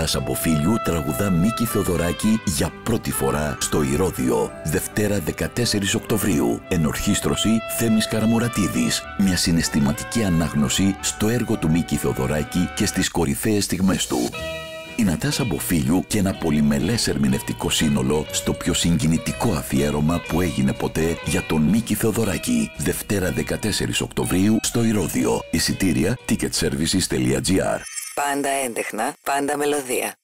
Νατάσα Μποφίλιου τραγουδά Μίκη Θεοδωράκη για πρώτη φορά στο Ηρώδιο. Δευτέρα 14 Οκτωβρίου. Ενορχίστρωση Θέμης Καραμουρατίδης. Μια συναισθηματική ανάγνωση στο έργο του Μίκη Θεοδωράκη και στις κορυφαίες στιγμές του. Η Νατάσα Μποφίλιου και ένα πολυμελές ερμηνευτικό σύνολο στο πιο συγκινητικό αφιέρωμα που έγινε ποτέ για τον Μίκη Θεοδωράκη. Δευτέρα 14 Οκτωβρίου στο Ηρώδιο. Εισιτήρια ticketservices.gr Πάντα έντεχνα, πάντα μελωδία.